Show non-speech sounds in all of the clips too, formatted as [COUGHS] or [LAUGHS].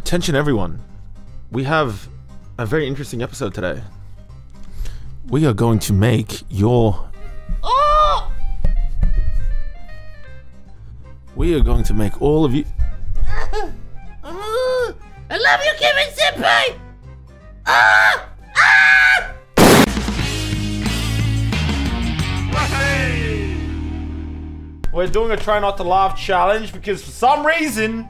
Attention, everyone. We have a very interesting episode today. We are going to make your. Oh! [GASPS] We are going to make all of you. [COUGHS] I love you, Kevin Senpai! Ah! Ah! We're doing a try not to laugh challenge because for some reason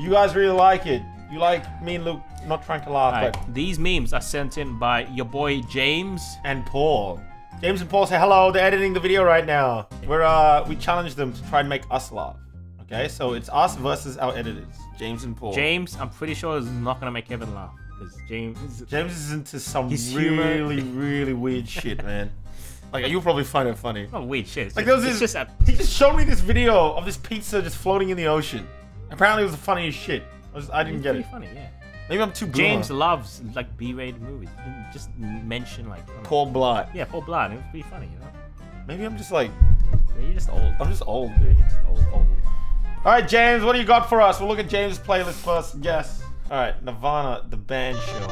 you guys really like it. You like me and Luke not trying to laugh, Alright, but these memes are sent in by your boy James. and Paul. James and Paul say hello. They're editing the video right now. We're uh we challenge them to try and make us laugh. Okay, so it's us versus our editors, James and Paul. James, I'm pretty sure is not gonna make Kevin laugh because James. James is into some really, really weird shit, man. Like you'll probably find it funny. Oh weird shit. Like just, there was this, just a, he just showed me this video of this pizza just floating in the ocean. Apparently it was the funniest shit. I, was, I didn't it's get pretty it. funny, yeah. Maybe I'm too boomer. James loves like B-rated movies. Just mention like I don't know. Paul Blart. Yeah, Paul Blart. It was pretty funny, you know. Maybe I'm just like Yeah, you're just old. I'm just old, dude. you're just old. Old. All right, James, what do you got for us? We'll look at James' playlist first. Guess. All right, Nirvana, the band show.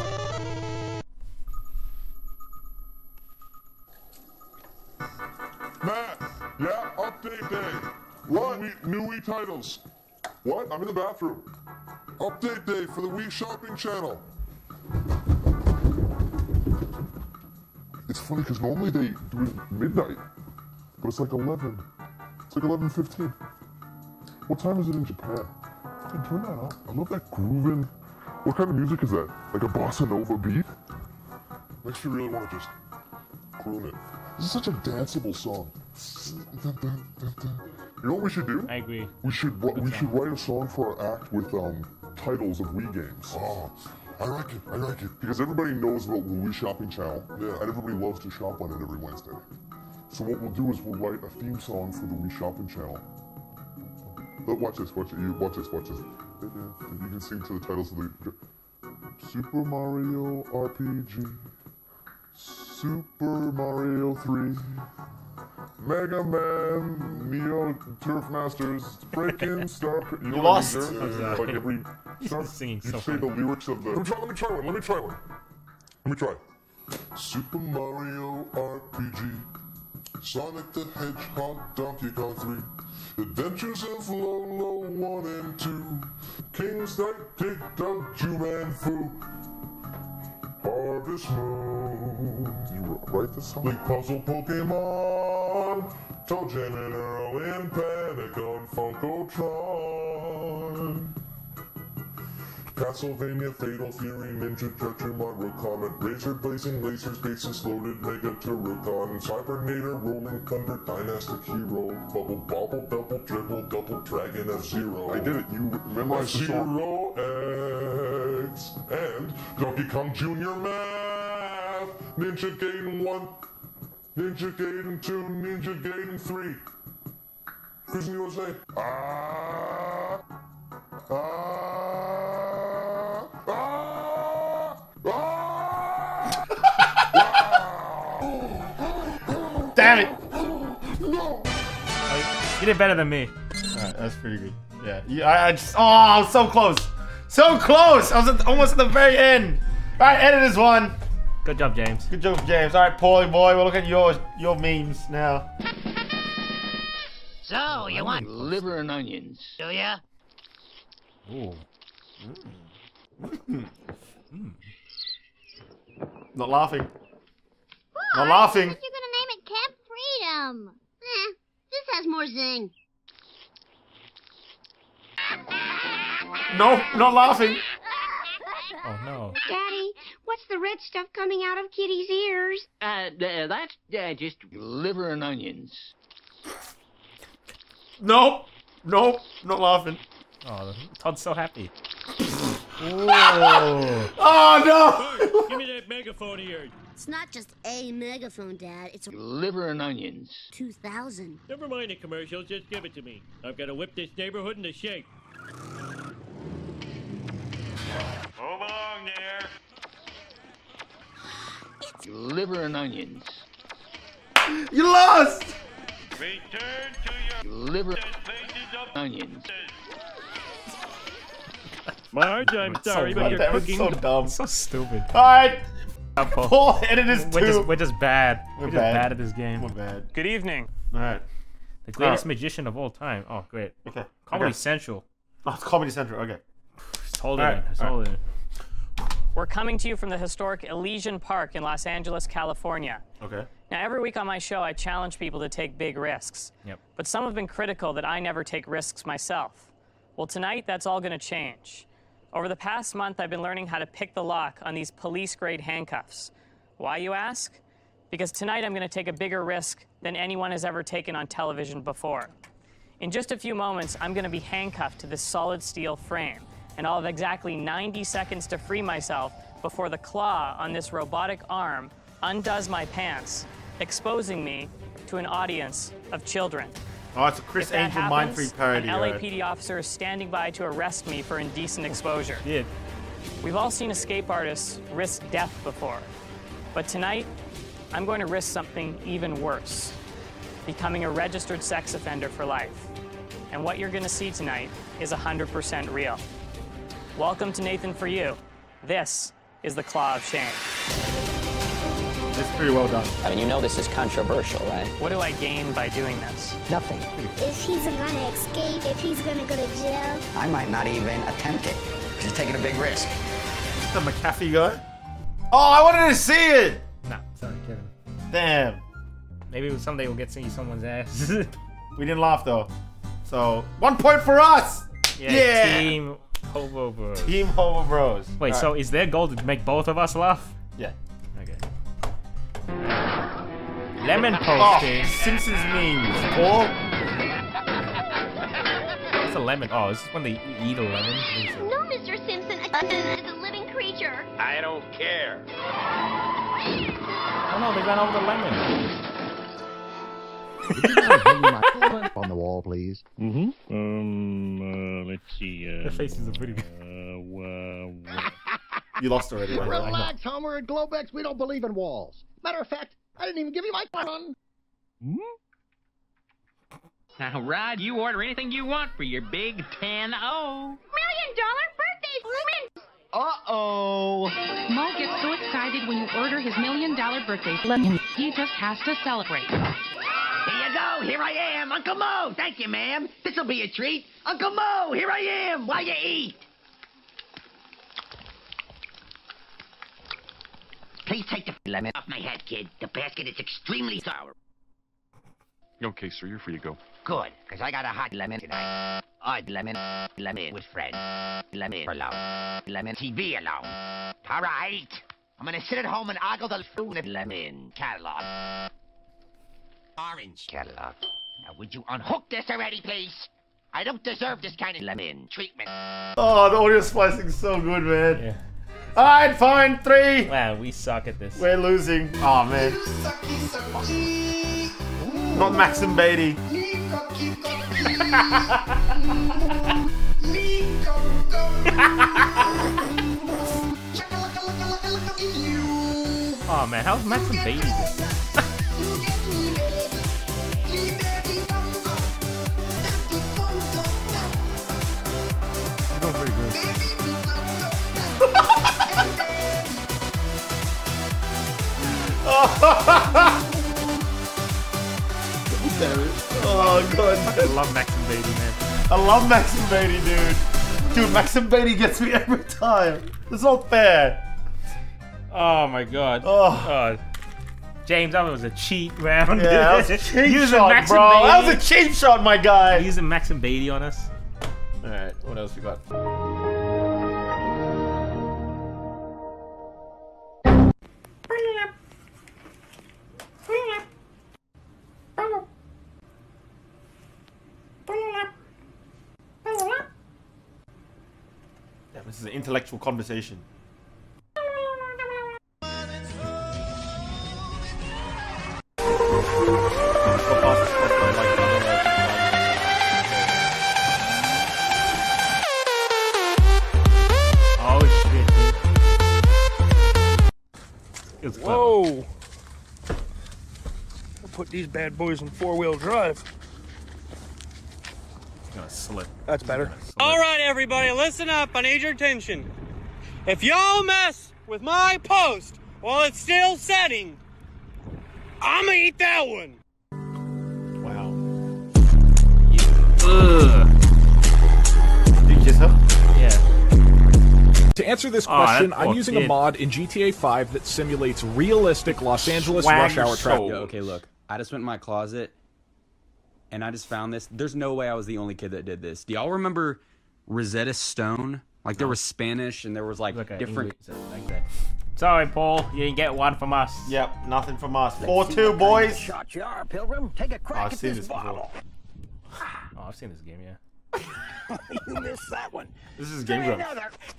Matt, yeah, update day. What? New new Wii titles. What? I'm in the bathroom. Update day for the Wii Shopping Channel. It's funny because normally they do it midnight, but it's like 11. It's like 11:15. What time is it in Japan? Turn that up. I love that grooving. What kind of music is that? Like a bossa nova beat? Makes you really want to just croon it. This is such a danceable song. You know what we should do? I agree. We should wri- we should write a song for our act with um titles of Wii games. Oh, I like it. I like it because everybody knows about the Wii Shopping Channel. Yeah, and everybody loves to shop on it every Wednesday. So what we'll do is we'll write a theme song for the Wii Shopping Channel. But watch this. Watch it. You watch this. Watch this. You can sing to the titles of the Super Mario RPG. Super Mario 3, Mega Man, Neo Turf Masters, Breaking [LAUGHS] Star. You, know lost. what I mean, I'm there? sorry. Like every. [LAUGHS] Start, singing you so say the lyrics of the. Let me try. Let me try one. Let me try one. Let me try. Super Mario RPG. Sonic the Hedgehog, Donkey Kong 3, Adventures of Lolo 1 and 2, King's Knight, Dig Dug, Juman Fu, Harvest Moon. You write this song? Puzzle Pokemon, Toe Jam and Earl and on Funkotron. Castlevania, Fatal Fury, Ninja Turtle, Mario Comet, Razor Blazing, Lasers, Bases Loaded, Mega Turrican, Cybernator, Rolling Thunder, Dynastic Hero, Bubble Bobble, Double Dribble, Double Dragon, F-Zero. I did it, you memorized the song. Zero X, and Donkey Kong Jr. Math, Ninja Gaiden 1, Ninja Gaiden 2, Ninja Gaiden 3. Cruis'n USA. Ah! Ah! Ah! Ah! Damn it! no! You did better than me. All right, that's pretty good. Yeah, yeah I, I just. Oh, I was so close. So close! I was at, almost at the very end. All right, editors one. Good job, James. Good job, James. All right, Paulie boy, we'll look at your your memes now. So, you want liver and onions. do ya? Ooh. Not laughing. Not laughing. You're gonna name it Camp Freedom. Eh, this has more zing. No, not laughing. Oh no. Daddy, what's the red stuff coming out of Kitty's ears? Uh, th- that's uh, just liver and onions. Nope. Nope. Not laughing. Oh, Todd's so happy. [LAUGHS] Oh no! Give me that megaphone of yours. It's not just a megaphone, Dad. It's Liver and onions. 2,000. Never mind the commercials, just give it to me. I've got to whip this neighborhood into shape. Move along there. Liver and onions. You lost! Return to your Liver places of onions. [LAUGHS] Marge, I'm So sorry, but you're That was cooking. so dumb. [LAUGHS] So stupid. Alright, Paul. Paul editors We're too. just, we're just bad. We're We're, bad. just bad at this game. We're bad. Good evening. Alright. The greatest Alright. magician of all time. Oh, great. Okay. Comedy okay. Central. Oh, it's Comedy Central. Okay. Just hold it Alright, in. Just alright. hold it in. We're coming to you from the historic Elysian Park in Los Angeles, California. Okay. Now, every week on my show, I challenge people to take big risks. Yep. But some have been critical that I never take risks myself. Well, tonight, that's all going to change. Over the past month, I've been learning how to pick the lock on these police grade handcuffs. Why, you ask? Because tonight I'm going to take a bigger risk than anyone has ever taken on television before. In just a few moments, I'm going to be handcuffed to this solid steel frame, and I'll have exactly 90 seconds to free myself before the claw on this robotic arm undoes my pants, exposing me to an audience of children. Oh, it's a Criss Angel Mind happens, Freak parody. An right? LAPD officer is standing by to arrest me for indecent oh, exposure. Yeah. We've all seen escape artists risk death before. But tonight, I'm going to risk something even worse becoming a registered sex offender for life. And what you're going to see tonight is 100% real. Welcome to Nathan For You. This is the Claw of Shame. It's pretty well done. I mean, you know this is controversial, right? What do I gain by doing this? Nothing. If he's gonna escape, if he's gonna go to jail. I might not even attempt it. Just taking a big risk. The McAfee guy. Oh, I wanted to see it. Nah, sorry, Kevin. Damn. Maybe someday we'll get to see someone's ass. [LAUGHS] We didn't laugh though. So one point for us. yeah, Yeah. Team Hobo Bros. Team Hobo Bros. Wait, so is their goal to make both of us laugh? yeah. Okay. Lemon Oh. Simpsons memes. Paul. What's a lemon? Oh, is this when they eat a lemon? I think so. No, Mr. Simpson, it's a living creature. I don't care. Oh no, they ran over the lemon. [LAUGHS] on the wall, please. Mm-hmm. Um, uh, let's see. Uh, Their faces are pretty good. Uh, uh, [LAUGHS] You lost already. Right? Relax, Homer. At Globex, we don't believe in walls. Matter of fact, I didn't even give you my phone. Now, Rod, you order anything you want for your big 10 0. Million dollar birthday Uh-oh. Moe gets so excited when you order his million dollar birthday lemon. He just has to celebrate. Go. Here I am. Uncle Moe. Thank you, ma'am. This'll be a treat. Uncle Moe, here I am. While you eat. Please take the lemon off my head, kid. The basket is extremely sour. Okay, sir, you're free to go. Good, because I got a hot lemon tonight. Odd lemon, lemon with friends, lemon alone, lemon TV alone. All right, I'm gonna sit at home and ogle the food lemon catalog. Orange catalog. Now, would you unhook this already, please? I don't deserve this kind of lemon treatment. Oh, the audio splicing is so good, man. Yeah. All right, fine. Three. Wow, we suck at this. We're losing. Oh man. Not Maxim Beatty. [LAUGHS] Oh man, how's Maxim Baby doing? Oh god. I love Maxim Baby, man. I love Maxim Beatty, dude. Dude, Maxim Beatty gets me [LAUGHS] every time. It's not fair. Oh my god. Oh. God. James, that was a cheat round. Yeah, that was a [LAUGHS] cheap Using shot, Maxim bro. Beatty. That was a cheap shot, my guy. Using Maxim Beatty on us. All right, what else we got? Was clever. Whoa! I'll put these bad boys in four wheel drive. Gonna slip. That's better. All right, everybody, listen up. I need your attention. If y'all mess with my post while it's still setting, I'ma eat that one. Wow. Ugh. Did you kiss her? Yeah. To answer this Oh, question, I'm poor using a mod in GTA 5 that simulates realistic Los Angeles Swag rush hour traffic. okay, look. I just went in my closet and I just found this. There's no way I was the only kid that did this. Do y'all remember Rosetta Stone? Like there was Spanish and there was like Look at different. English, like that. Sorry, Paul. You didn't get one from us. Yep, nothing from us. 4-2, boys. Shot you are, Pilgrim. Take a Oh, I've at seen this this before. bottle. Oh, I've seen this game, yeah. [LAUGHS] you missed that one. This is Try Game Grumps.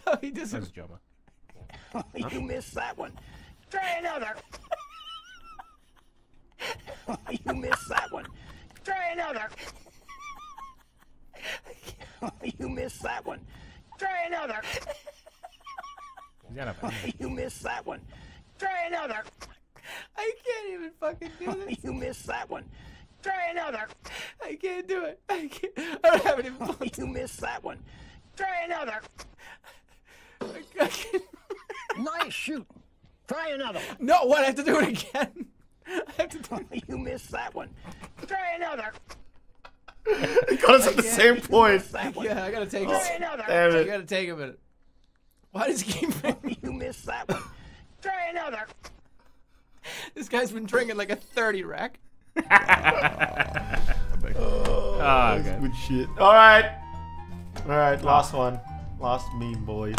another. he does That's drama. [LAUGHS] you missed that one. Try another. [LAUGHS] you missed that one. Try another. you missed that one. Try another. He's got a you missed that one. Try another. I can't even fucking do this. You missed that one. Try another. I can't do it. I can't. I don't have any [LAUGHS] fun. You missed that one. Try another. I can't. Nice shoot. Try another one. No, what? I have to do it again. [LAUGHS] I have to do it. You missed that one. Try another. You got us at the same point. That one. Yeah, I gotta take Try it. another. Damn I gotta take a minute. Why does he keep [LAUGHS] You [LAUGHS] missed that one. Try another. This guy's been drinking like a 30 rack. Ah, oh, that's okay. good shit. All right. All right, last one. Last meme, boys.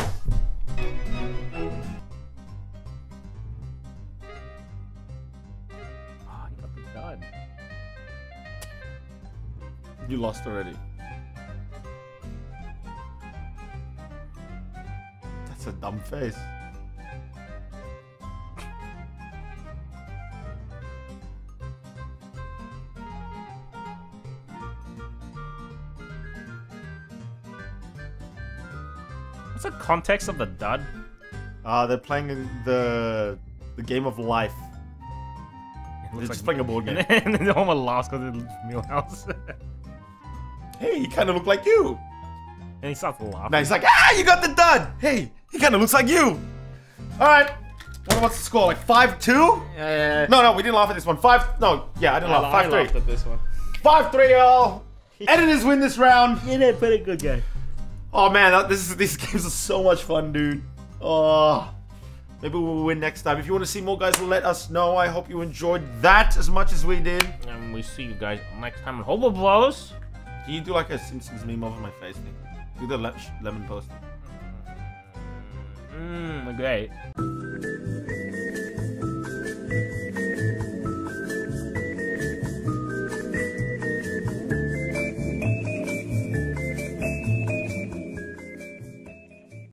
You lost already. That's a dumb face. What's the context of the dud? Uh, they're playing the the game of life. They're just like- playing a board game. [LAUGHS] and then Homer lost because it's Milhouse. Hey, he kind of looked like you. and he starts laughing. Now he's like, ah, you got the dud. Hey, he kind of looks like you. All right. What, what's the score? Like five two? Yeah. No, no, we didn't laugh at this one. Five. No, yeah, I didn't laugh. Five three. at this one. Five three, y'all. Editors win this round. You did pretty good, guy. Oh man, this is, these [LAUGHS] games are so much fun, dude. Oh, maybe we'll win next time. If you want to see more, guys, let us know. I hope you enjoyed that as much as we did. And we see you guys next time on Hobo Blows. Can you do like a Simpsons meme over my face thing? Do the le- lemon poster. Mmm, great.